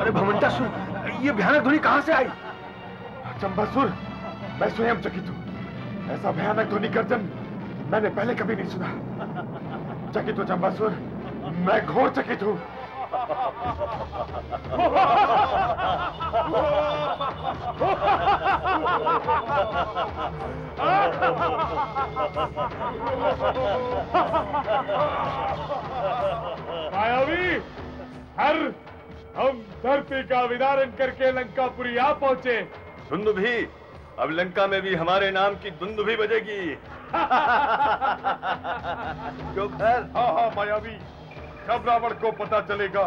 अरे भमंटासुर ये भयानक ध्वनि कहाँ से आई? चंबासुर मैं स्वयं चकित हूँ। ऐसा भयानक ध्वनि गर्जन मैंने पहले कभी नहीं सुना। चकित हूँ चंबासुर मैं घोर चकित हूँ। मायावी हर हम धरती का विदारण करके लंकापुरी आ पहुँचे। धुंध भी अब लंका में भी हमारे नाम की धुंध भी बजेगी। क्यों खैर हाँ हाँ मायावी। जब रावण को पता चलेगा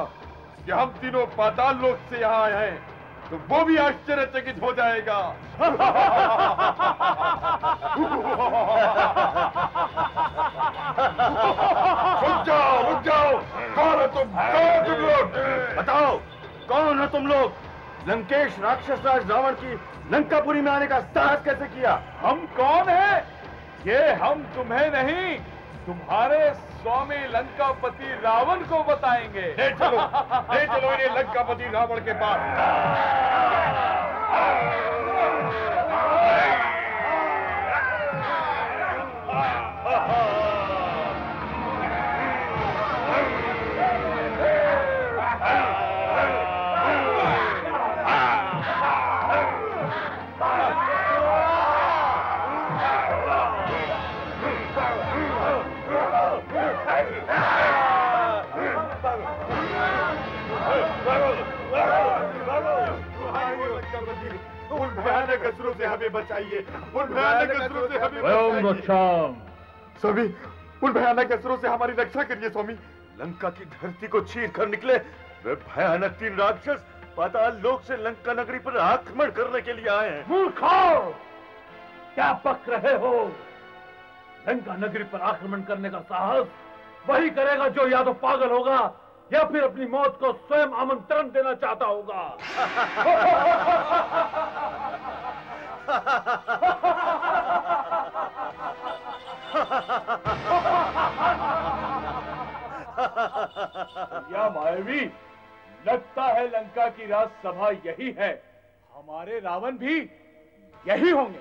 कि हम तीनों पाताल लोक से यहाँ आए हैं तो वो भी आश्चर्यचकित हो जाएगा। रुक जाओ रुक जाओ। कौन है तुम? कौन हो तुम लोग? बताओ, कौन हो तुम लोग? लंकेश राक्षस राज रावण की लंकापुरी में आने का साहस कैसे किया? हम कौन है? ये हम तुम्हें नहीं, तुम्हारे स्वामी लंकापति रावण को बताएँगे। ले चलो ले चलो इन्हें लंकापति रावण के पास। असुरों से हमें बचाइए। उन भयानक असुरों से हमें बचाइए। स्वामी उन भयानक असुरों से हमारी रक्षा करिए स्वामी। लंका की धरती को चीर कर निकले। वे भयानक तीन राक्षस पाताल लोक से लंका नगरी पर आक्रमण करने के लिए आए हैं। मूर्खो! क्या पक रहे हो? लंका नगरी पर आक्रमण करने का साहस वही करेगा जो या तो पागल होगा या फिर अपनी मौत को स्वयं आमंत्रण देना चाहता होगा। या मायावी लगता है लंका की राजसभा यही है। हमारे रावण भी यही होंगे।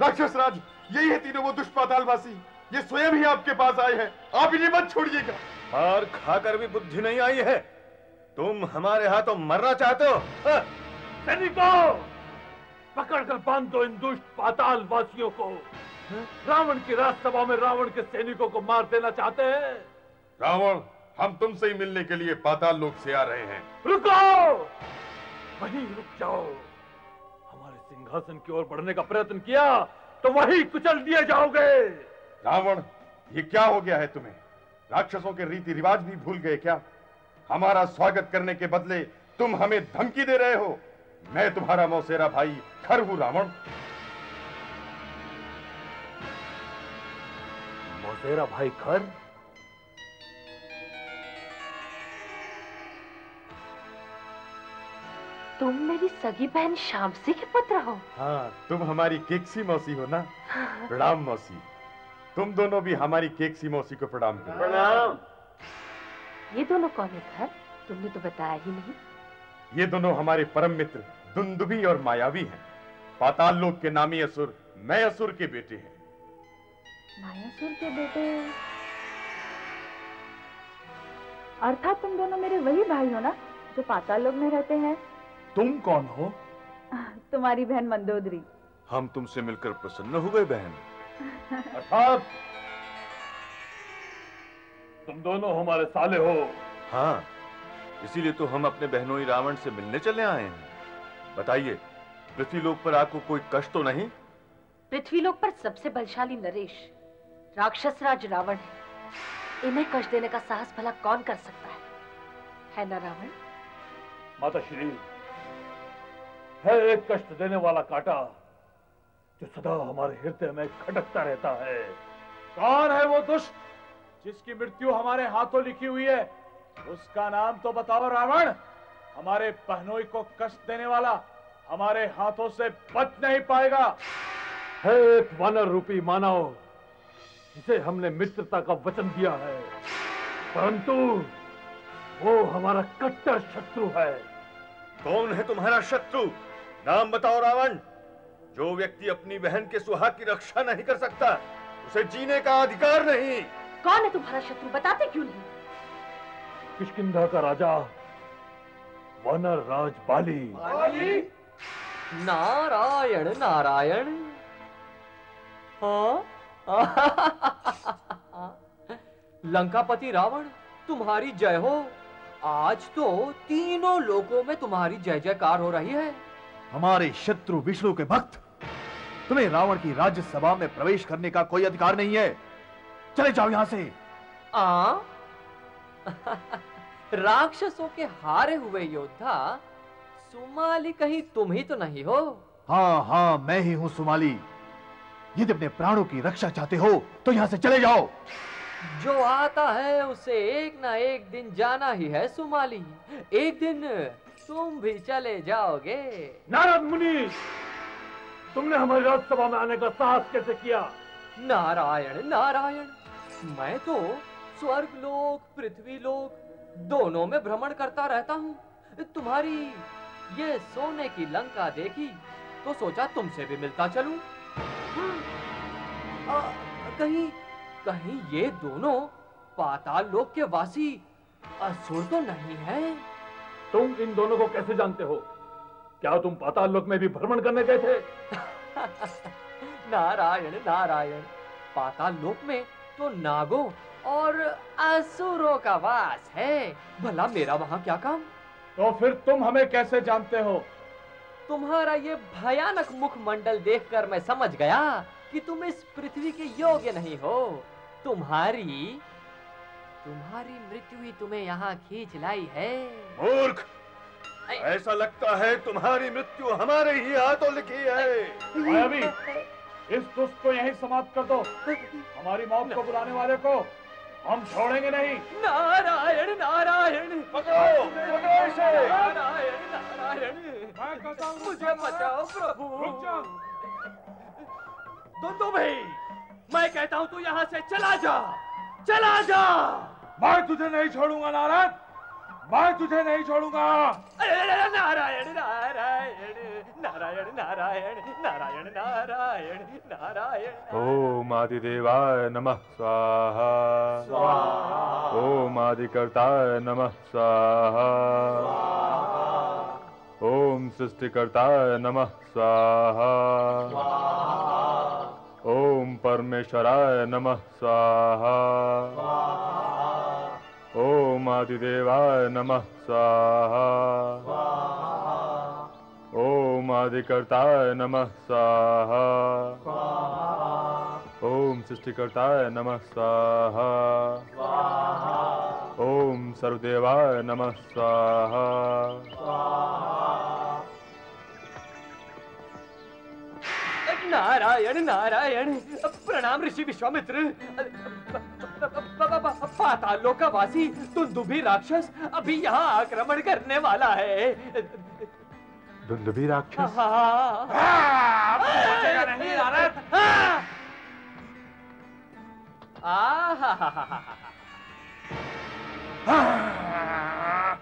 राक्षस राज यही है तीनों वो दुष्ट पातालवासी ये स्वयं ही आपके पास आए हैं। आप इन्हें मत छोड़िएगा। मार खाकर भी बुद्धि नहीं आई है। तुम हमारे हाथों मरना चाहते हो। हाँ? सैनिकों पकड़कर बाँध दो इन दुष्ट पाताल वासियों को रावण की राजसभा में रावण के सैनिकों को मार देना चाहते हैं। रावण हम तुमसे ही मिलने के लिए पाताल लोक से आ रहे हैं। रुको! वहीं रुक जाओ। हमारे सिंहासन की ओर बढ़ने का प्रयत्न किया तो वही कुचल दिए जाओगे। रावण ये क्या हो गया है तुम्हें? राक्षसों के रीति रिवाज भी भूल गए क्या? हमारा स्वागत करने के बदले तुम हमें धमकी दे रहे हो। मैं तुम्हारा मौसेरा भाई खर हूँ रावण। मौसेरा भाई खर? तुम मेरी सगी बहन शामसी के पुत्र हो। हाँ तुम हमारी केकसी मौसी हो ना? प्रणाम मौसी। तुम दोनों भी हमारी केकसी मौसी को प्रणाम करो। प्रणाम। ये दोनों कौन है घर तुमने तो बताया ही नहीं। ये दोनों हमारे परम मित्र दुंदुभी और मायावी हैं। पाताल लोक के नामी असुर मैं असुर के बेटे हैं। मायासुर के बेटे अर्थात तुम दोनों मेरे वही भाई हो ना जो पाताल लोक में रहते हैं। तुम कौन हो? तुम्हारी बहन मंदोदरी। हम तुमसे मिलकर प्रसन्न हुए बहन। अर्थात तुम दोनों हमारे साले हो। हाँ। इसीलिए तो हम अपने बहनोई रावण से मिलने चले आए हैं। बताइए पृथ्वी पृथ्वीलोक पर आपको कोई कष्ट तो नहीं? पृथ्वीलोक पर सबसे बलशाली नरेश राक्षस राज रावण है। इन्हें कष्ट देने का साहस भला कौन कर सकता है? है ना रावण? माता श्री है एक कष्ट देने वाला कांटा जो सदा हमारे हृदय में खटकता रहता है। कौन है वो दुष्ट जिसकी मृत्यु हमारे हाथों लिखी हुई है? उसका नाम तो बताओ रावण। हमारे बहनोई को कष्ट देने वाला हमारे हाथों से बच नहीं पाएगा। है एक वानर रूपी मानव जिसे हमने मित्रता का वचन दिया है। परंतु वो हमारा कट्टर शत्रु है। कौन है तुम्हारा शत्रु? नाम बताओ रावण। जो व्यक्ति अपनी बहन के सुहाग की रक्षा नहीं कर सकता उसे जीने का अधिकार नहीं। कौन है तुम्हारा शत्रु? बताते क्यों नहीं? किशकिंधा का राजा वानर राज बाली। नारायण नारायण। हाँ? लंकापति रावण तुम्हारी जय हो। आज तो तीनों लोकों में तुम्हारी जय जयकार हो रही है। हमारे शत्रु विष्णु के भक्त तुम्हें रावण की राज्यसभा में प्रवेश करने का कोई अधिकार नहीं है। चले जाओ यहाँ से। आ राक्षसों के हारे हुए योद्धा सुमाली कहीं तुम ही तो नहीं हो। हाँ हाँ मैं ही हूँ सुमाली। यदि अपने प्राणों की रक्षा चाहते हो तो यहाँ से चले जाओ। जो आता है उसे एक ना एक दिन जाना ही है सुमाली। एक दिन तुम भी चले जाओगे। नारद मुनि तुमने हमारी राज्यसभा में आने का साहस कैसे किया? नारायण नारायण मैं तो स्वर्ग लोक पृथ्वी लोक दोनों में भ्रमण करता रहता हूँ। तुम्हारी ये सोने की लंका देखी तो सोचा तुमसे भी मिलता चलूँ। आ, कहीं कहीं ये दोनों पाताल लोक के वासी असुर तो नहीं है। तुम इन दोनों को कैसे जानते हो? क्या तुम पाताल लोक में भी भ्रमण करने गए थे? नारायण नारायण पाताल लोक में तो नागों और असुरों का वास है। भला मेरा वहाँ क्या काम? तो फिर तुम हमें कैसे जानते हो? तुम्हारा ये भयानक मुखमंडल देखकर मैं समझ गया कि तुम इस पृथ्वी के योग्य नहीं हो। तुम्हारी तुम्हारी मृत्यु ही तुम्हें यहाँ खींच लाई है। मूर्ख! ऐसा लगता है तुम्हारी मृत्यु हमारे ही हाथों लिखी है। मायावी इस दुष्ट को यहीं समाप्त कर दो। हमारी मौत को बुलाने वाले को हम छोड़ेंगे नहीं। नारायण नारायण। पकड़ो, पकड़ो इसे। नारायण नारायण। मैं कहता हूँ मुझे बचाओ प्रभु। रुक तो दोनों भाई मैं कहता हूँ तू यहाँ से चला जा चला जा। मैं तुझे नहीं छोड़ूँगा नारायण। मैं तुझे नहीं छोड़ूँगा। नारायण नारायण नारायण नारायण नारायण नारायण नारायण। ओम आदिदेवाय नमः स्वाहा। ओम आदिकर्ताय नमः स्वाहा। ओम सृष्टिकर्ताय नमः स्वाहा। ओम परमेश्वराय नमः स्वाहा। ओम आदिदेवाय नमः स्वाहा। ओम आदिकर्ताय नमः स्वाहा। ओम सृष्टिकर्ताय नमः स्वाहा। ओम सर्वदेवाय नमः स्वाहा। नारायण नारायण, प्रणाम ऋषि विश्वामित्र। पाताल का वासी दुंदुभी राक्षस अभी यहाँ आक्रमण करने वाला है। दुंदुभी राक्षस? हाँ। बचेगा नहीं नारद। आहाहाहा।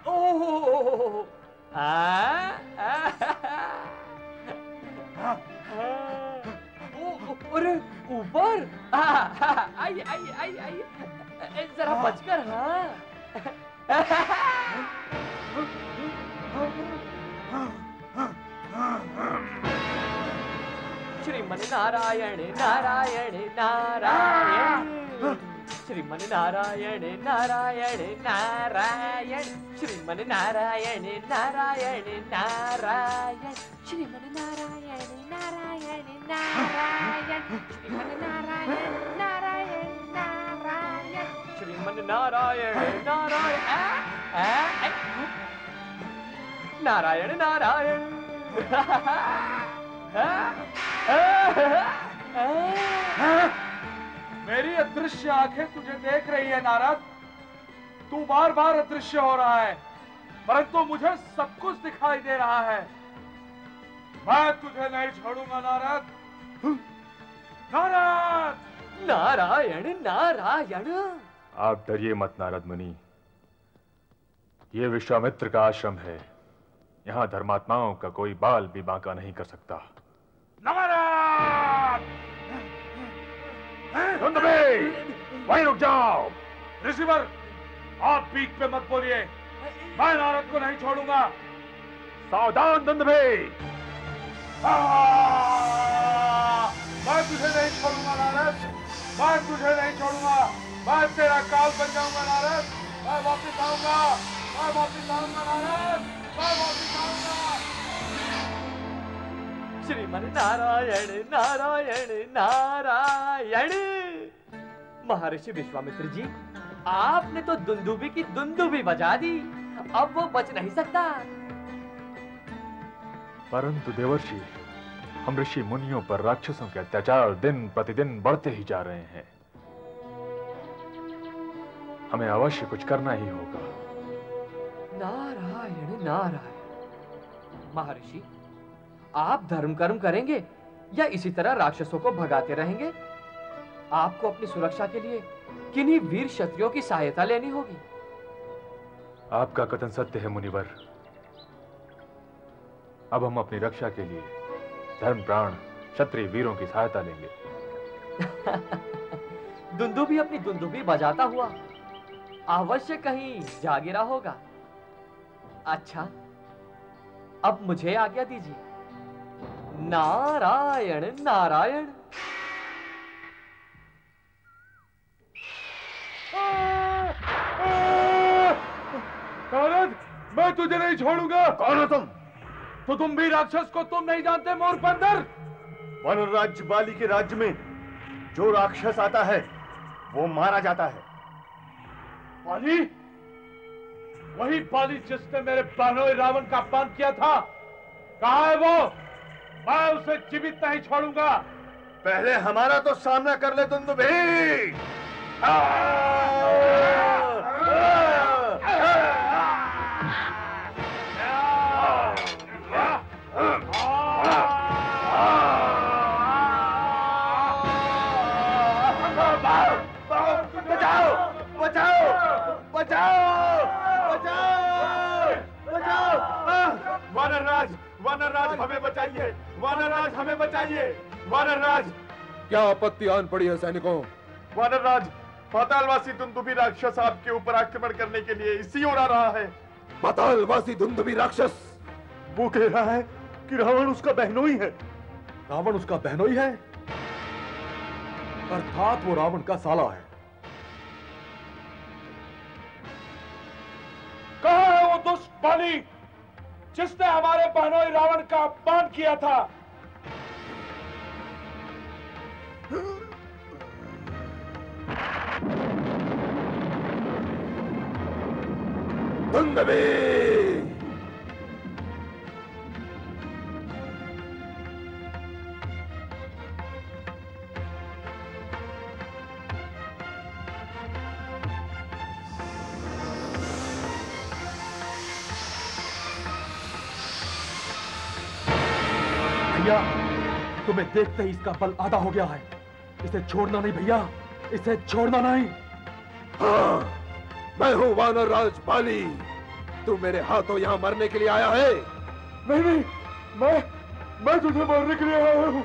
ओह आ, आहाहा। ओ, अरे ऊपर? आहा, आई आई आई आई जरा बचकर हाँ। श्रीमन नारायण नारायण। नारायण श्रीमन नारायण नारायण। नारायण श्रीमन नारायण नारायण। नारायण श्रीमन नारायण नारायण। नारायण श्रीमन नारायण नारायण नारायण। श्रीमन नारायण नारायण नारायण नारायण। मेरी अदृश्य आँखें तुझे देख रही है, नारद। तू बार बार अदृश्य हो रहा है, परंतु मुझे सब कुछ दिखाई दे रहा है। मैं तुझे नहीं छोड़ूँगा, नारद। नारद! नारायण नारायण। आप डरिए मत नारद मुनि। ये विश्वामित्र का आश्रम है। यहाँ धर्मात्माओं का कोई बाल भी बांका नहीं कर सकता। वहीं रुक जाओ। रिसीवर आप बीच पे मत बोलिए। मैं नारद को नहीं छोड़ूँगा। सावधान दंड भाई मैं तुझे नहीं छोड़ूँगा नारद। मैं तुझे नहीं छोड़ूँगा। मैं तेरा काल बन जाऊँगा नारद। मैं वापिस आऊँगा। मैं वापिस आऊँगा नारद। मैं वापिस आऊँगा। श्रीमन नारायण नारायण नारायण। महर्षि विश्वामित्र जी, आपने तो दुंदुबी की दुंदुबी बजा दी। अब वो बच नहीं सकता। परंतु देवर्षि, हम ऋषि मुनियों पर राक्षसों के अत्याचार दिन प्रतिदिन बढ़ते ही जा रहे हैं। हमें अवश्य कुछ करना ही होगा। नारायण नारायण। महर्षि आप धर्म कर्म करेंगे या इसी तरह राक्षसों को भगाते रहेंगे? आपको अपनी सुरक्षा के लिए किन्हीं वीर क्षत्रियों की सहायता लेनी होगी? आपका कथन सत्य है मुनिवर। अब हम अपनी रक्षा के लिए धर्म प्राण क्षत्रिय वीरों की सहायता लेंगे। दुंदुबी अपनी दुंदुबी बजाता हुआ अवश्य कहीं जा गिरा होगा। अच्छा अब मुझे आज्ञा दीजिए। नारायण नारायण। नारद मैं तुझे नहीं छोड़ूँगा। कौन हो तुम? तो तुम भी राक्षस को तुम नहीं जानते मोर बंदर। वन राज्य बाली के राज्य में जो राक्षस आता है वो मारा जाता है। पाली? वही पाली जिसने मेरे बहनोई रावण का अपमान किया था। कहा है वो? मैं उसे जीवित नहीं छोड़ूँगा। पहले हमारा तो सामना कर ले तुम भी वानरराज हमें बचाइए। वानरराज हमें बचाइए। वानरराज। क्या आपत्ति आन पड़ी है सैनिकों? वानरराज पातालवासी दुंदुबी राक्षस आपके ऊपर आक्रमण करने के लिए इसी ओर आ रहा है। पातालवासी धुंधुबी राक्षस। वो कह रहा है कि रावण उसका बहनोई है। रावण उसका बहनोई है? अर्थात वो रावण का साला है। कहा है वो दुष्ट बलि जिसने हमारे बहनोई रावण का अपमान किया था। धुंधुबी भैया तुम्हें देखते ही इसका बल आधा हो गया है। इसे छोड़ना नहीं भैया इसे छोड़ना नहीं। हाँ मैं हूँ वानर राज पाली तू मेरे हाथों यहाँ मरने के लिए आया है। नहीं नहीं मैं मैं तुझे मारने के लिए आया हूँ।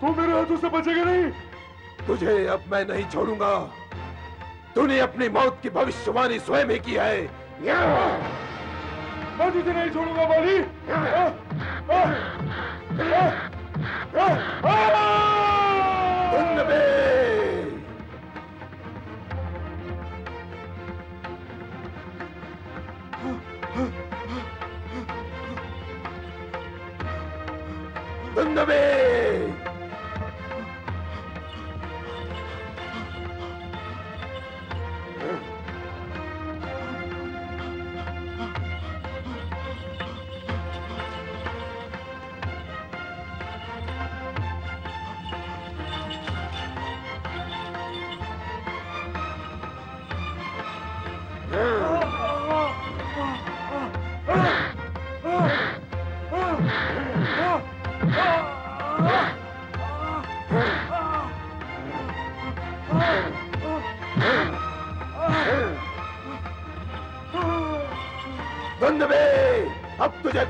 तू मेरे हाथों से बचेगा नहीं। तुझे अब मैं नहीं छोड़ूँगा। तूने अपनी मौत की भविष्यवाणी स्वयं ही की है। मैं तुझे नहीं छोड़ूँगा बाली। आ, आ, आ, आ, आ!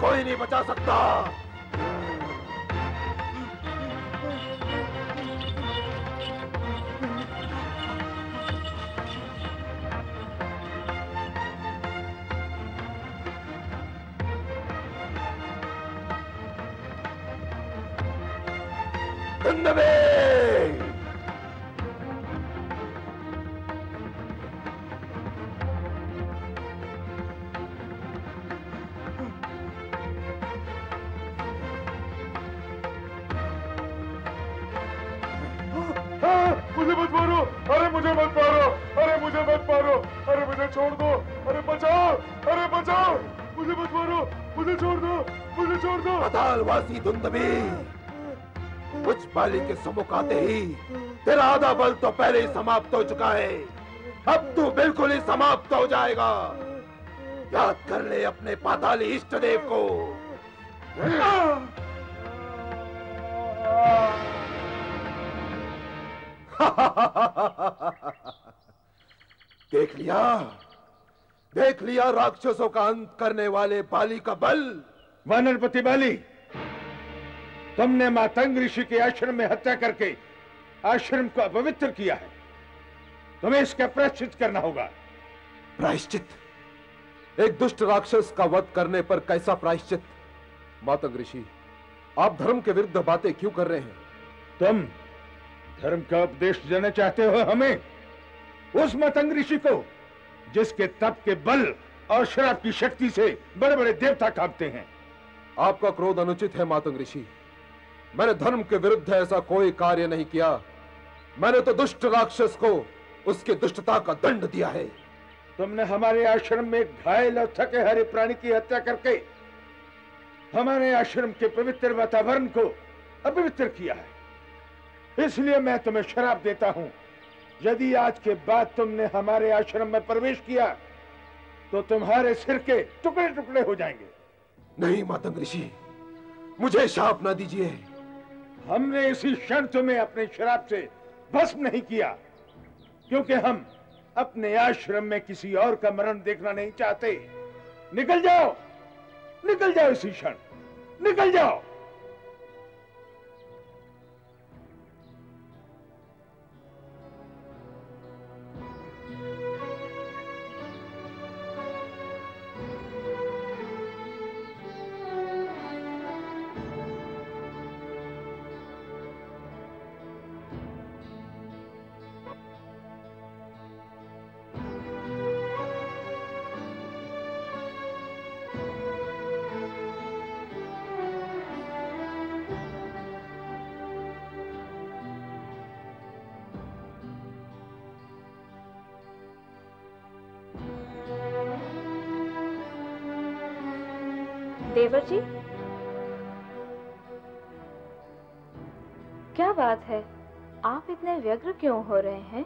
कोई नहीं बचा सकता। बचाओ। मुझे मत मारो। मुझे छोड़ दो। मुझे छोड़ दो। पातालवासी धुंधबी कुछ बाली के सम्मुख आते ही तेरा आधा बल तो पहले ही समाप्त हो चुका है। अब तू बिल्कुल ही समाप्त हो जाएगा। याद कर ले अपने पाताली इष्ट देव को। देख लिया? देख लिया राक्षसों का अंत करने वाले बाली का बल। वानरपति बाली तुमने मातंग ऋषि के आश्रम में हत्या करके आश्रम को अपवित्र किया है। तुम्हें इसका प्रायश्चित करना होगा। प्रायश्चित। एक दुष्ट राक्षस का वध करने पर कैसा प्रायश्चित? मातंग ऋषि आप धर्म के विरुद्ध बातें क्यों कर रहे हैं? तुम धर्म का उपदेश देना चाहते हो हमें? उस मतंग ऋषि को जिसके तप के बल और शराब की शक्ति से बड़े बड़े देवता कांपते हैं। आपका क्रोध अनुचित है मातंग ऋषि। मैंने धर्म के विरुद्ध ऐसा कोई कार्य नहीं किया। मैंने तो दुष्ट राक्षस को उसकी दुष्टता का दंड दिया है। तुमने हमारे आश्रम में घायल और थके हरे प्राणी की हत्या करके हमारे आश्रम के पवित्र वातावरण को अपवित्र किया है। इसलिए मैं तुम्हें शराब देता हूँ। यदि आज के बाद तुमने हमारे आश्रम में प्रवेश किया तो तुम्हारे सिर के टुकड़े टुकड़े हो जाएँगे। नहीं मातंग ऋषि मुझे शाप ना दीजिए। हमने इसी क्षण तुम्हें अपने शराब से भस्म नहीं किया क्योंकि हम अपने आश्रम में किसी और का मरण देखना नहीं चाहते। निकल जाओ निकल जाओ इसी क्षण निकल जाओ। देवर जी। क्या बात है? आप इतने व्यग्र क्यों हो रहे हैं?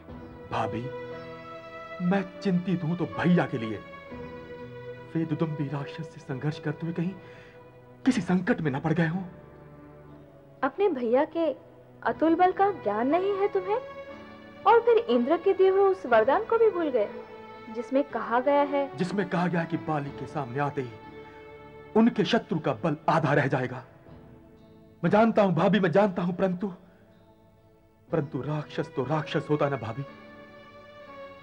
भाभी मैं चिंतित हूँ तो भैया के लिए। वे दुदुम्बी राक्षस से संघर्ष करते हुए कहीं किसी संकट में न पड़ गए हों। अपने भैया के अतुल बल का ज्ञान नहीं है तुम्हें? और फिर इंद्र के दिए हुए उस वरदान को भी भूल गए जिसमें कहा गया है जिसमें कहा गया कि बाली के सामने आते ही उनके शत्रु का बल आधा रह जाएगा। मैं जानता हूँ भाभी मैं जानता हूँ परंतु परंतु राक्षस तो राक्षस होता ना भाभी।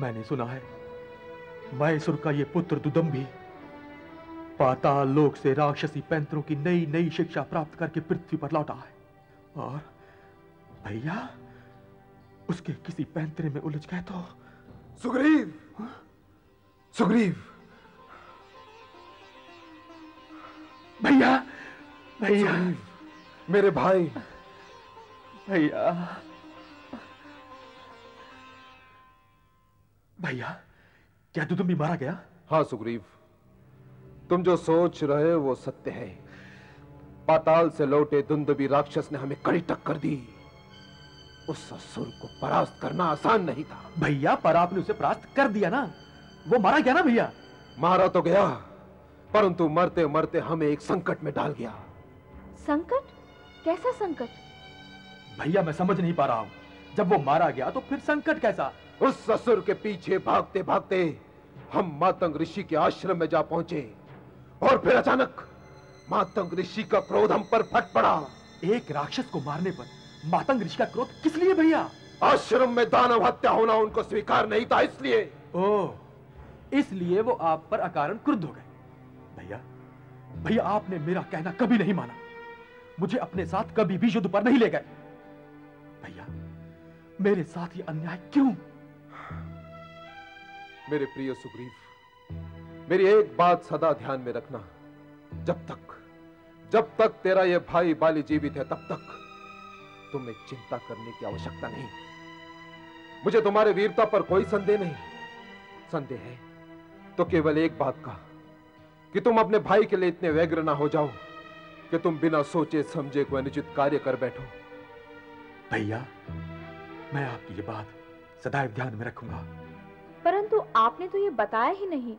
मैंने सुना है महेश्वर का ये पुत्र दुदम्भी पाताल लोक से राक्षसी पैंतरों की नई नई शिक्षा प्राप्त करके पृथ्वी पर लौटा है। और भैया उसके किसी पैंतरे में उलझ गए तो? सुग्रीव! हा? सुग्रीव! भैया भैया। मेरे भाई। भैया। भैया क्या दुदुम्बी मारा गया? हाँ सुग्रीव। तुम जो सोच रहे हो वो सत्य है। पाताल से लौटे दुंदबी राक्षस ने हमें कड़ी टक्कर दी। उस असुर को परास्त करना आसान नहीं था। भैया पर आपने उसे परास्त कर दिया ना? वो मारा गया ना भैया? मारा तो गया। परंतु मरते मरते हमें एक संकट में डाल गया। संकट? कैसा संकट? भैया मैं समझ नहीं पा रहा हूँ। जब वो मारा गया तो फिर संकट कैसा? उस ससुर के पीछे भागते भागते हम मातंग ऋषि के आश्रम में जा पहुँचे और फिर अचानक मातंग ऋषि का क्रोध हम पर फट पड़ा। एक राक्षस को मारने पर मातंग ऋषि का क्रोध किस लिए भैया? आश्रम में दानव हत्या होना उनको स्वीकार नहीं था इसलिए ओह इसलिए वो आप पर अकारण क्रुद्ध हो गए। भैया, आपने मेरा कहना कभी नहीं माना। मुझे अपने साथ कभी भी युद्ध पर नहीं ले गए। भैया, मेरे साथ ये अन्याय क्यों? मेरे प्रिय सुग्रीव, मेरी एक बात सदा ध्यान में रखना। जब तक जब तक तेरा ये भाई बाली जीवित है, तब तक तुम्हें चिंता करने की आवश्यकता नहीं। मुझे तुम्हारे वीरता पर कोई संदेह नहीं। संदेह है तो केवल एक बात का। कि तुम अपने भाई के लिए इतने व्यग्र ना हो जाओ कि तुम बिना सोचे समझे कोई अनुचित कार्य कर बैठो। भैया मैं आपकी ये बात सदैव ध्यान में रखूँगा। परंतु आपने तो ये बताया ही नहीं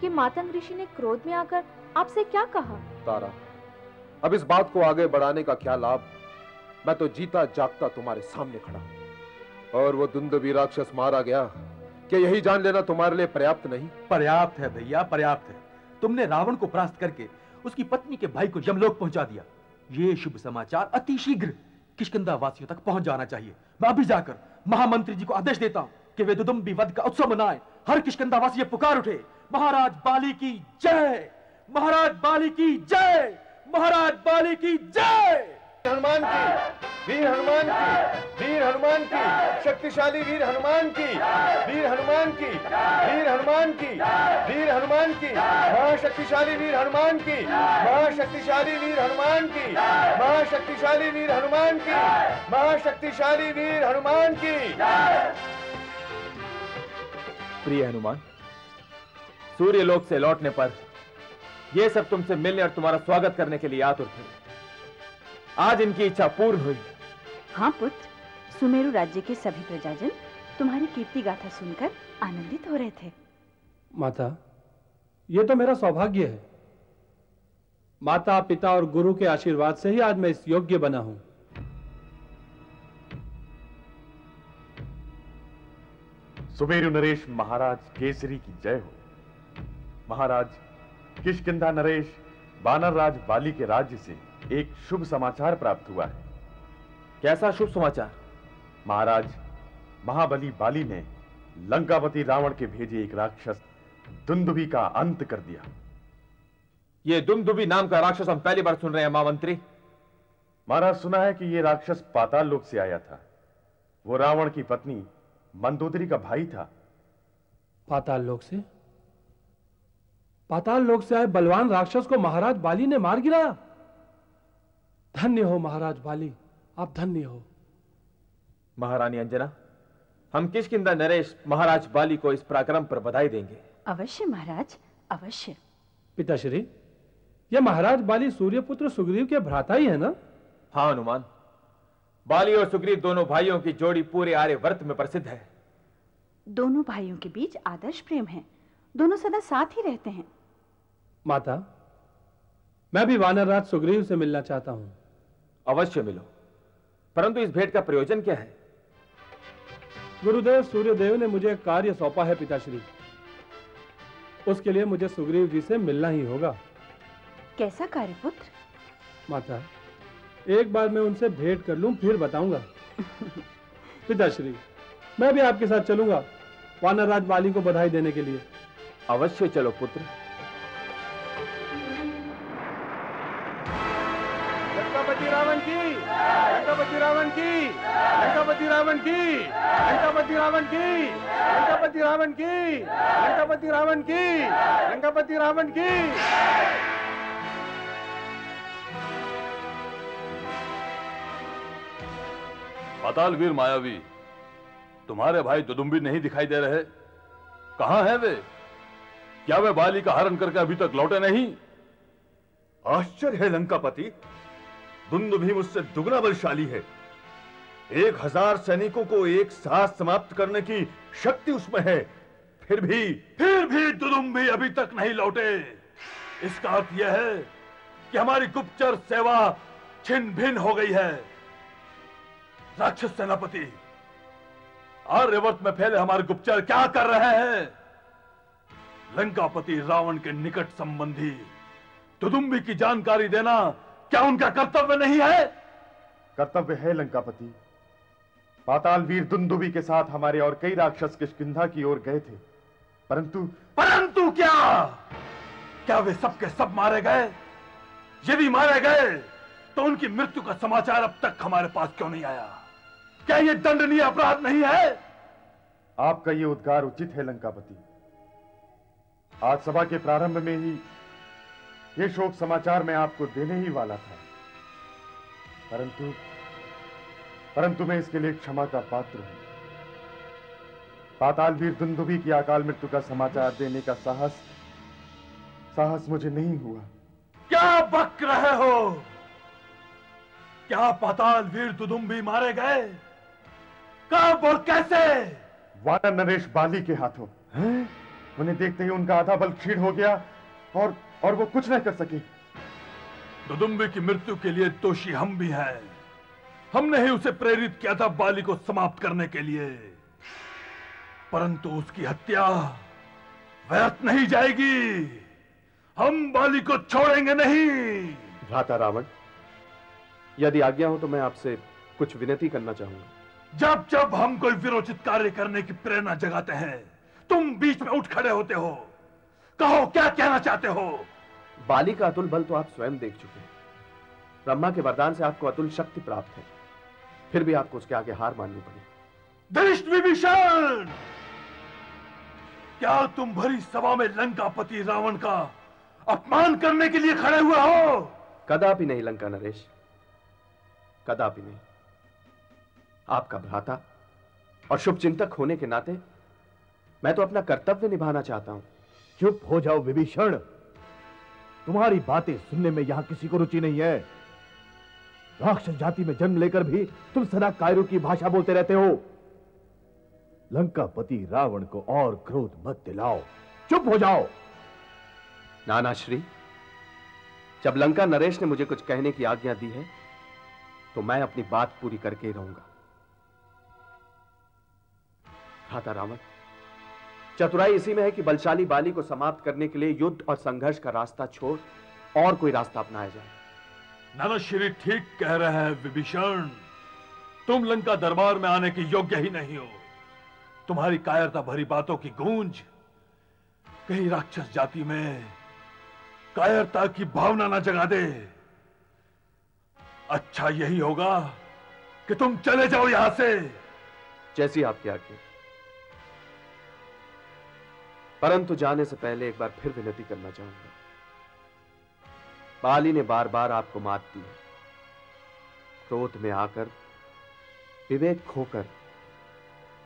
कि मातंग ऋषि ने क्रोध में आकर आपसे क्या कहा। तारा अब इस बात को आगे बढ़ाने का क्या लाभ? मैं तो जीता जागता तुम्हारे सामने खड़ा। और वो दुंदवी राक्षस मारा गया क्या यही जान लेना तुम्हारे लिए पर्याप्त नहीं? पर्याप्त है भैया पर्याप्त है। तुमने रावण को परास्त करके उसकी पत्नी के भाई को यमलोक पहुँचा दिया। ये शुभ समाचार अति शीघ्र किशकंदा वासियों तक पहुँच जाना चाहिए। मैं अभी जाकर महामंत्री जी को आदेश देता हूँ कि वे दुदुम्बी वध का उत्सव मनाए। हर किशकंदा वासी पुकार उठे। महाराज बाली की जय! महाराज बाली की जय! महाराज बाली की जय! हनुमान की वीर हनुमान की वीर हनुमान की शक्तिशाली वीर हनुमान की वीर हनुमान की वीर हनुमान की वीर हनुमान की महाशक्तिशाली वीर हनुमान की महाशक्तिशाली वीर हनुमान की महाशक्तिशाली वीर हनुमान की महाशक्तिशाली वीर हनुमान की प्रिय हनुमान सूर्य लोक से लौटने पर यह सब तुमसे मिलने और तुम्हारा स्वागत करने के लिए आतुर थे आज इनकी इच्छा पूर्ण हुई। हाँ पुत्र सुमेरु राज्य के सभी प्रजाजन तुम्हारी कीर्ति गाथा सुनकर आनंदित हो रहे थे। माता ये तो मेरा सौभाग्य है। माता पिता और गुरु के आशीर्वाद से ही आज मैं इस योग्य बना हूँ। सुमेरु नरेश महाराज केसरी की जय हो। महाराज किशकिंधा नरेश बानर राज बाली के राज्य से एक शुभ समाचार प्राप्त हुआ है। कैसा शुभ समाचार? महाराज महाबली बाली ने लंकापति रावण के भेजे एक राक्षस दुंदुभी का अंत कर दिया। ये दुमदुबी नाम का राक्षस हम पहली बार सुन रहे हैं महामंत्री। महाराज सुना है कि यह राक्षस पाताल लोक से आया था। वो रावण की पत्नी मंदोदरी का भाई था। पाताल लोक से? पाताल लोक से आए बलवान राक्षस को महाराज बाली ने मार गिराया? धन्य हो महाराज बाली आप धन्य हो। महारानी अंजना हम किशकिंदा नरेश महाराज बाली को इस पराक्रम पर बधाई देंगे? अवश्य महाराज अवश्य। पिताश्री ये महाराज बाली सूर्यपुत्र सुग्रीव के भ्राता ही है ना? हाँ हनुमान। बाली और सुग्रीव दोनों भाइयों की जोड़ी पूरे आर्य आर्यवर्त में प्रसिद्ध है। दोनों भाइयों के बीच आदर्श प्रेम है। दोनों सदा साथ ही रहते हैं। माता मैं भी वानरराज सुग्रीव से मिलना चाहता हूँ। अवश्य मिलो। परंतु इस भेंट का प्रयोजन क्या है? गुरुदेव सूर्यदेव ने मुझे कार्य सौंपा है पिताश्री। उसके लिए मुझे सुग्रीव जी से मिलना ही होगा। कैसा कार्य पुत्र? माता एक बार मैं उनसे भेंट कर लूँ फिर बताऊँगा। पिताश्री मैं भी आपके साथ चलूँगा वानरराज वाली को बधाई देने के लिए। अवश्य चलो पुत्र। रावण की। लंकापति रावण की। लंकापति रावण की। लंकापति रावण की। लंकापति रावण की। लंकापति रावण की। लंकापति रावण की। पाताल वीर मायावी तुम्हारे भाई दुदुम्बी नहीं दिखाई दे रहे। कहाँ हैं वे? क्या वे बाली का हरण करके अभी तक लौटे नहीं? आश्चर्य है लंकापति दुंदुभी मुझसे दुगना बलशाली है। एक हज़ार सैनिकों को एक साथ समाप्त करने की शक्ति उसमें है। फिर भी फिर भी दुदुम्बी अभी तक नहीं लौटे। इसका अर्थ यह है कि हमारी गुप्तचर सेवा छिन भिन हो गई है। राक्षस सेनापति, आर्यवर्त में फैले हमारे गुप्तचर क्या कर रहे हैं? लंकापति रावण के निकट संबंधी तुदुम्बी की जानकारी देना क्या उनका कर्तव्य नहीं है? कर्तव्य है लंकापति। पाताल वीर दुंदुबी के साथ हमारे और कई राक्षस किष्किंधा की ओर गए थे। परंतु परंतु क्या? क्या वे सब के सब मारे गए? यदि मारे गए तो उनकी मृत्यु का समाचार अब तक हमारे पास क्यों नहीं आया? क्या यह दंडनीय अपराध नहीं है? आपका ये उद्गार उचित है लंकापति। आज सभा के प्रारंभ में ही ये शोक समाचार मैं आपको देने ही वाला था। परंतु परंतु मैं इसके लिए क्षमा का पात्र हूँ। पाताल वीर दुंदुबी की अकाल मृत्यु का समाचार देने का साहस साहस मुझे नहीं हुआ। क्या बक रहे हो? क्या पाताल वीर दुदुम्बी मारे गए? कब और कैसे? वानर नरेश बाली के हाथों। उन्हें देखते ही उनका आधा बल क्षीण हो गया और और वो कुछ नहीं कर सके। दुदुम्बी की मृत्यु के लिए दोषी हम भी हैं। हमने ही उसे प्रेरित किया था बाली को समाप्त करने के लिए। परंतु उसकी हत्या व्यर्थ नहीं जाएगी। हम बाली को छोड़ेंगे नहीं। भ्राता रावण यदि आज्ञा हो तो मैं आपसे कुछ विनती करना चाहूँगा। जब जब हम कोई विरोचित कार्य करने की प्रेरणा जगाते हैं तुम बीच में उठ खड़े होते हो। कहो क्या कहना चाहते हो? बाली का अतुल बल तो आप स्वयं देख चुके हैं। ब्रह्मा के वरदान से आपको अतुल शक्ति प्राप्त है। फिर भी आपको उसके आगे हार माननी पड़ी। दृष्ट विभीषण! क्या तुम भरी सभा में लंकापति रावण का अपमान करने के लिए खड़े हुए हो? कदापि नहीं लंका नरेश। कदापि नहीं। आपका भ्राता और शुभ चिंतक होने के नाते मैं तो अपना कर्तव्य निभाना चाहता हूँ। चुप हो जाओ, विभीषण। तुम्हारी बातें सुनने में यहाँ किसी को रुचि नहीं है। राक्षस जाति में जन्म लेकर भी तुम सदा कायरों की भाषा बोलते रहते हो। लंकापति रावण को और क्रोध मत दिलाओ। चुप हो जाओ। नाना श्री जब लंका नरेश ने मुझे कुछ कहने की आज्ञा दी है तो मैं अपनी बात पूरी करके ही रहूँगा। भ्राता रावण चतुराई इसी में है कि बलशाली बाली को समाप्त करने के लिए युद्ध और संघर्ष का रास्ता छोड़ और कोई रास्ता अपनाया जाए। नाना श्री ठीक कह रहे हैं विभीषण। तुम लंका दरबार में आने के योग्य ही नहीं हो। तुम्हारी कायरता भरी बातों की गूंज कहीं राक्षस जाति में कायरता की भावना ना जगा दे। अच्छा यही होगा कि तुम चले जाओ यहाँ से। जैसी आपकी आज्ञा। परंतु जाने से पहले एक बार फिर विनती करना चाहूँगा। बाली ने बार बार आपको मात दी। है क्रोध में आकर, विवेक खोकर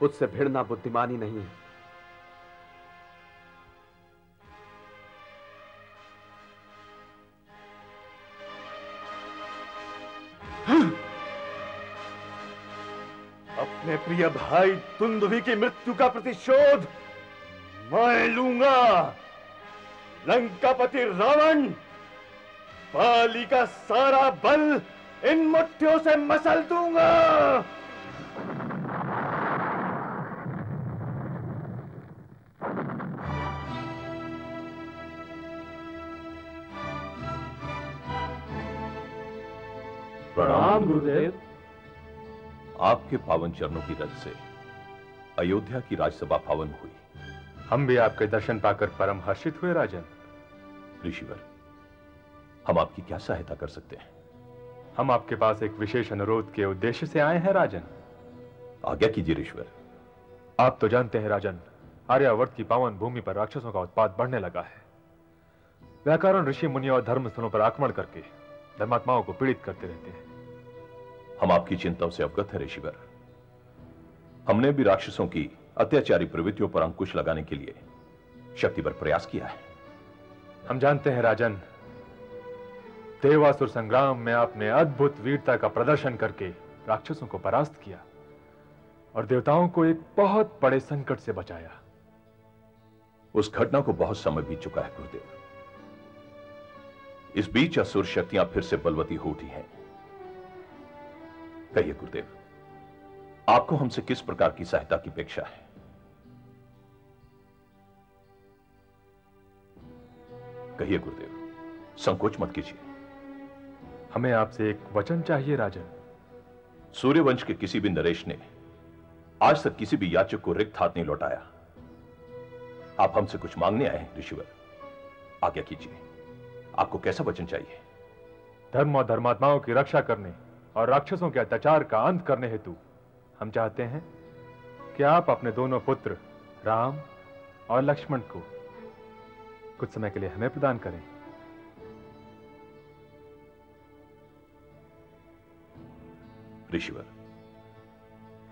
उससे भिड़ना बुद्धिमानी नहीं है। अपने प्रिय भाई, तुंदुभी की मृत्यु का प्रतिशोध मैं लूँगा लंकापति रावण बाली का सारा बल इन मुट्ठियों से मसल दूँगा प्रणाम गुरुदेव। आपके पावन चरणों की रज से अयोध्या की राजसभा पावन हुई। हम भी आपके दर्शन पाकर परम हर्षित हुए राजन। ऋषिवर हम आपकी क्या सहायता कर सकते हैं? हम आपके पास एक विशेष अनुरोध के उद्देश्य से आए हैं राजन। आज्ञा कीजिए ऋषिवर। आप तो जानते हैं राजन आर्यावर्त की पावन भूमि पर राक्षसों का उत्पाद बढ़ने लगा है। व्याकरण ऋषि मुनि और धर्म स्थलों पर आक्रमण करके धर्मात्माओं को पीड़ित करते रहते हैं। हम आपकी चिंताओं से अवगत है ऋषिवर। हमने भी राक्षसों की अत्याचारी प्रवृत्तियों पर अंकुश लगाने के लिए शक्ति पर प्रयास किया है। हम जानते हैं राजन देवासुर संग्राम में आपने अद्भुत वीरता का प्रदर्शन करके राक्षसों को परास्त किया और देवताओं को एक बहुत बड़े संकट से बचाया। उस घटना को बहुत समय बीत चुका है गुरुदेव। इस बीच असुर शक्तियाँ फिर से बलवती हो उठी हैं। कहिए गुरुदेव आपको हमसे किस प्रकार की सहायता की अपेक्षा है? कहिए गुरुदेव संकोच मत कीजिए। हमें आपसे एक वचन चाहिए राजन। सूर्यवंश के किसी भी नरेश ने आज तक किसी भी याचक को रिक्त हाथ नहीं लौटाया। आप हमसे कुछ मांगने आए हैं ऋषिवर। आज्ञा कीजिए आपको कैसा वचन चाहिए? धर्म और धर्मात्माओं की रक्षा करने और राक्षसों के अत्याचार का अंत करने हेतु हम चाहते हैं कि आप अपने दोनों पुत्र राम और लक्ष्मण को कुछ समय के लिए हमें प्रदान करें। ऋषिवर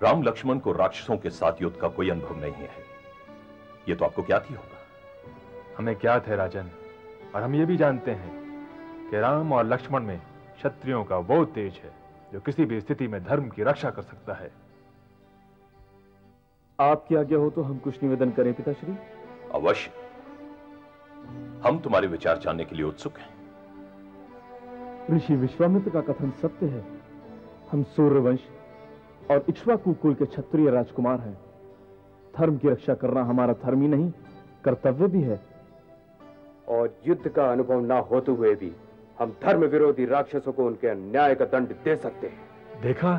राम लक्ष्मण को राक्षसों के साथ युद्ध का कोई अनुभव नहीं है। यह तो आपको ज्ञात ही होगा। हमें ज्ञात है राजन। और हम ये भी जानते हैं कि राम और लक्ष्मण में क्षत्रियों का वो तेज है जो किसी भी स्थिति में धर्म की रक्षा कर सकता है। आपकी आज्ञा हो तो हम कुछ निवेदन करें पिताश्री। अवश्य। हम तुम्हारे विचार जानने के लिए उत्सुक हैं। ऋषि विश्वामित्र का कथन सत्य है। हम सूर्यवंश और इक्ष्वाकु कुल के क्षत्रिय राजकुमार हैं। धर्म की रक्षा करना हमारा धर्म ही नहीं कर्तव्य भी है। और युद्ध का अनुभव ना होते हुए भी हम धर्म विरोधी राक्षसों को उनके अन्याय का दंड दे सकते हैं। देखा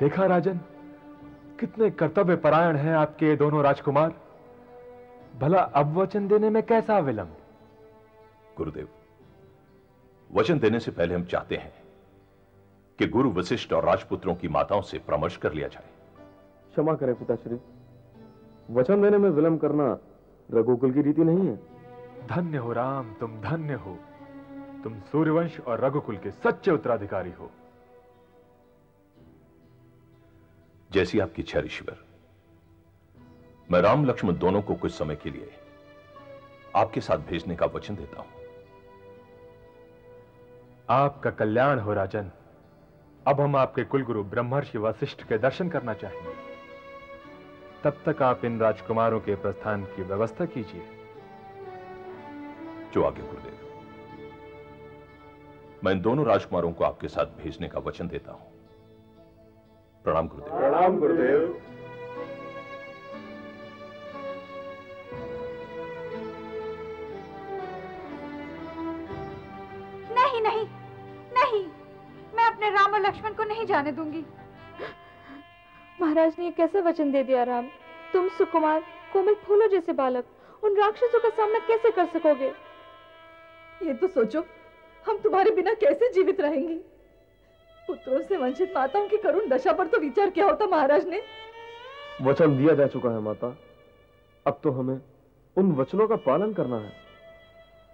देखा राजन कितने कर्तव्य परायण हैं आपके दोनों राजकुमार। भला अब वचन देने में कैसा विलंब? गुरुदेव वचन देने से पहले हम चाहते हैं कि गुरु वशिष्ठ और राजपुत्रों की माताओं से परामर्श कर लिया जाए। क्षमा करें पिताश्री। वचन देने में विलंब करना रघुकुल की रीति नहीं है। धन्य हो राम तुम धन्य हो। तुम सूर्यवंश और रघुकुल के सच्चे उत्तराधिकारी हो। जैसी आपकी इच्छा ऋषिवर मैं राम लक्ष्मण दोनों को कुछ समय के लिए आपके साथ भेजने का वचन देता हूँ। आपका कल्याण हो राजन। अब हम आपके कुलगुरु ब्रह्मर्षि वशिष्ठ के दर्शन करना चाहेंगे। तब तक आप इन राजकुमारों के प्रस्थान की व्यवस्था कीजिए। जो आगे गुरुदेव मैं इन दोनों राजकुमारों को आपके साथ भेजने का वचन देता हूँ। प्रणाम गुरुदेव। प्रणाम गुरुदेव। नहीं नहीं। और लक्ष्मण को नहीं जाने दूँगी। महाराज ने ये कैसा वचन दे दिया राम? तुम सुकुमार कोमल फूलों जैसे बालक उन राक्षसों का सामना कैसे कर सकोगे? ये तो सोचो हम तुम्हारे बिना कैसे जीवित रहेंगी? पुत्रों से वंचित माताओं की करुण दशा पर तो विचार किया होता महाराज ने। वचन दिया जा चुका है माता। अब तो हमें उन वचनों का पालन करना है।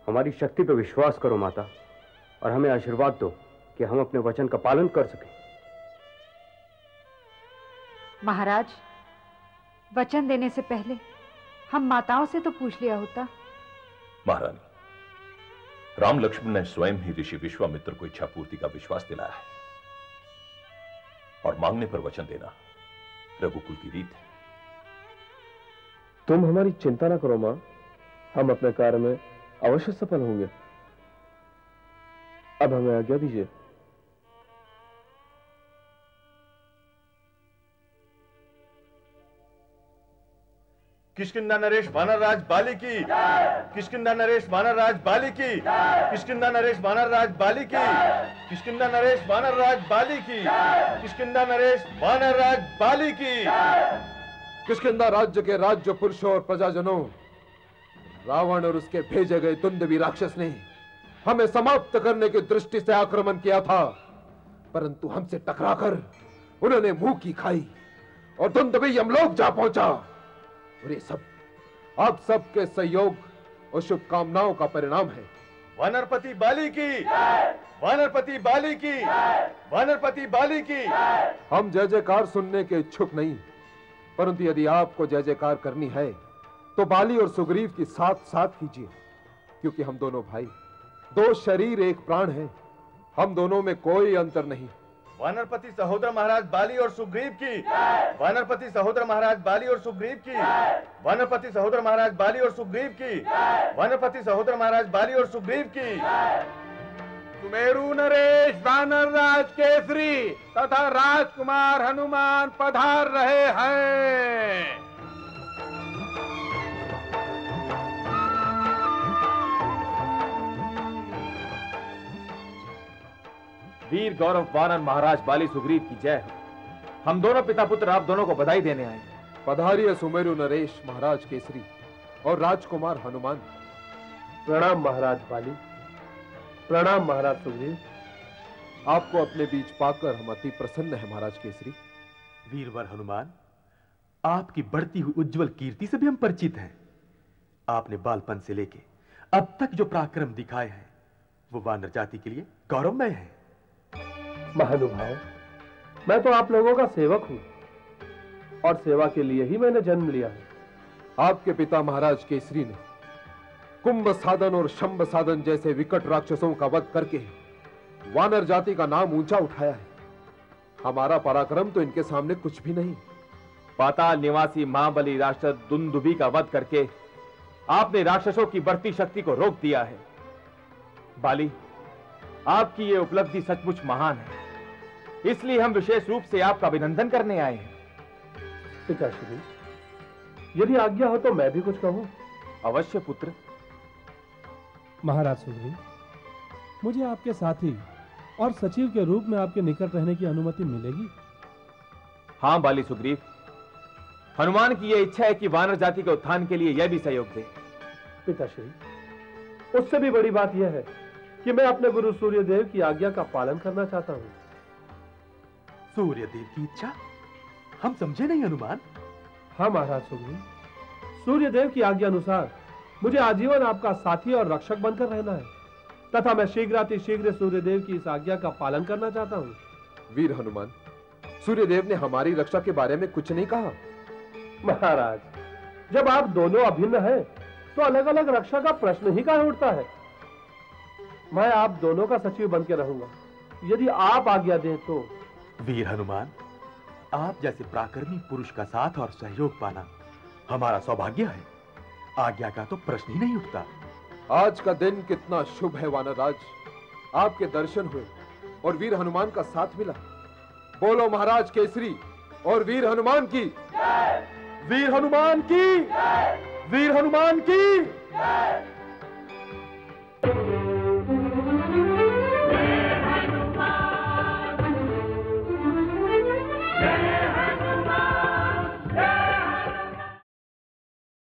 हमारी शक्ति पर विश्वास करो माता और हमें आशीर्वाद दो। कि हम अपने वचन का पालन कर सकें। महाराज वचन देने से पहले हम माताओं से तो पूछ लिया होता। महारानी राम लक्ष्मण ने स्वयं ही ऋषि विश्वामित्र को इच्छा पूर्ति का विश्वास दिलाया है और मांगने पर वचन देना रघुकुल की रीत है। तुम हमारी चिंता ना करो माँ। हम अपने कार्य में अवश्य सफल होंगे। अब हमें आज्ञा दीजिए। किशकिंदा नरेश वानर राज बाली की किशकिंदा नरेश वानर राज बाली की किशकिंदा नरेश वानर राज बाली की किशकिंदा नरेश वानर राज बाली की किशकिंदा नरेश वानर राज बाली की किशकिंदा राज्य के राज्य पुरुषों और प्रजाजनों, रावण और उसके भेजे गए दुंदवी राक्षस ने हमें समाप्त करने की दृष्टि से आक्रमण किया था, परंतु हमसे टकराकर उन्होंने मुँह की खाई और दुंदवी यमलोक जा पहुँचा। और ये सब आप सबके सहयोग और शुभकामनाओं का परिणाम है। वानरपति बाली की। वानरपति बाली की। वानरपति बाली की। हम जय जयकार सुनने के इच्छुक नहीं परंतु यदि आपको जय जयकार करनी है तो बाली और सुग्रीव की साथ साथ कीजिए क्योंकि हम दोनों भाई दो शरीर एक प्राण है हम दोनों में कोई अंतर नहीं। वानरपति सहोदर महाराज बाली और सुग्रीव की। वानरपति सहोदर महाराज बाली और सुग्रीव की। वानरपति सहोदर महाराज बाली और सुग्रीव की। वानरपति सहोदर महाराज बाली और सुग्रीव की। सुमेरु नरेश, वानर राज केसरी, तथा राजकुमार हनुमान पधार रहे हैं। वीर गौरव वानर महाराज बाली सुग्रीव की जय हो। हम दोनों पिता पुत्र आप दोनों को बधाई देने आए हैं। पधारिय सुमेरु नरेश महाराज केसरी और राजकुमार हनुमान। प्रणाम महाराज बाली। प्रणाम महाराज सुग्रीव। आपको अपने बीच पाकर हम अति प्रसन्न है महाराज केसरी। वीरवर हनुमान आपकी बढ़ती हुई उज्जवल कीर्ति से भी हम परिचित हैं। आपने बालपन से लेके अब तक जो पराक्रम दिखाए हैं वो वानर जाति के लिए गौरवमय है। महानुभाव मैं तो आप लोगों का सेवक हूँ और सेवा के लिए ही मैंने जन्म लिया है। आपके पिता महाराज केसरी ने कुंभ साधन और शंभ साधन जैसे विकट राक्षसों का वध करके वानर जाति का नाम ऊँचा उठाया है। हमारा पराक्रम तो इनके सामने कुछ भी नहीं। पाताल निवासी महाबली राक्षस दुंदुभी का वध करके आपने राक्षसों की बढ़ती शक्ति को रोक दिया है। बाली आपकी ये उपलब्धि सचमुच महान है। इसलिए हम विशेष रूप से आपका अभिनंदन करने आए हैं। पिताश्री यदि आज्ञा हो तो मैं भी कुछ कहूँ। अवश्य पुत्र। महाराज सुग्रीव मुझे आपके साथी और सचिव के रूप में आपके निकट रहने की अनुमति मिलेगी? हाँ बाली सुग्रीव। हनुमान की यह इच्छा है कि वानर जाति के उत्थान के लिए यह भी सहयोग दे। पिताश्री उससे भी बड़ी बात यह है कि मैं अपने गुरु सूर्यदेव की आज्ञा का पालन करना चाहता हूँ। सूर्यदेव की इच्छा? हम समझे नहीं हनुमान। हाँ महाराज सुग्रीव सूर्यदेव की आज्ञा अनुसार मुझे आजीवन आपका साथी और रक्षक बनकर रहना है। तथा मैं शीघ्र शीघ्र सूर्यदेव की इस आज्ञा का पालन करना चाहता हूँ। वीर हनुमान सूर्यदेव ने हमारी रक्षा के बारे में कुछ नहीं कहा। महाराज जब आप दोनों अभिन्न हैं, तो अलग अलग रक्षा का प्रश्न ही कहाँ उठता है? मैं आप दोनों का सचिव बन के रहूँगा। यदि आप आज्ञा दें तो। वीर हनुमान आप जैसे पराक्रमी पुरुष का साथ और सहयोग पाना हमारा सौभाग्य है। आज्ञा का तो प्रश्न ही नहीं उठता। आज का दिन कितना शुभ है वानरराज आपके दर्शन हुए और वीर हनुमान का साथ मिला। बोलो महाराज केसरी और वीर हनुमान की। वीर हनुमान की। वीर हनुमान की।